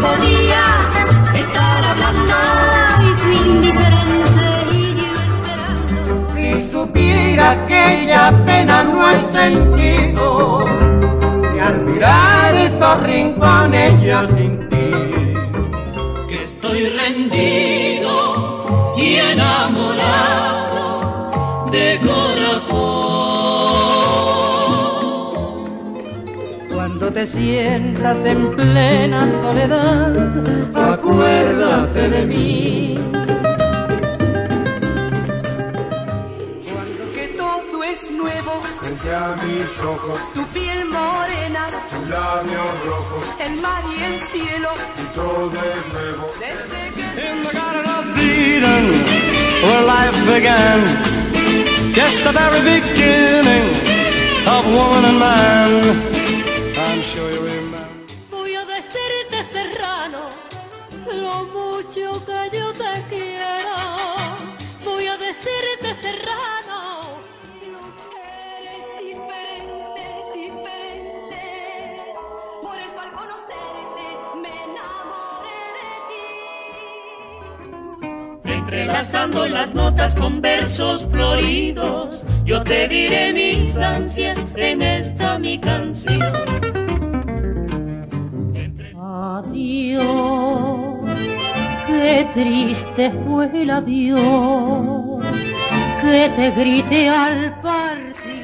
podías estar hablando y tú indiferente y yo esperando. Si supiera que ella pena no he sentido, ni al mirar esos rincones ya sin ti, que estoy rendido y enamorado de corazón. Cuando te sientas en plena soledad, acuérdate de mí frente a mis ojos, tu piel morena, tus labios rojos, el mar y el cielo, y todo es nuevo. Desde que In the garden of Eden, where life began, just the very beginning of woman and man. I'm sure you remember. Voy a decirte serrano, lo mucho que yo te quiero. Voy a decirte serrano. lo que eres diferente, diferente. Por eso al conocerte me enamoré de ti. Entrelazando las notas con versos floridos, yo te diré mis ansias en esta mi canción. Qué triste fue el adiós que te grité al país.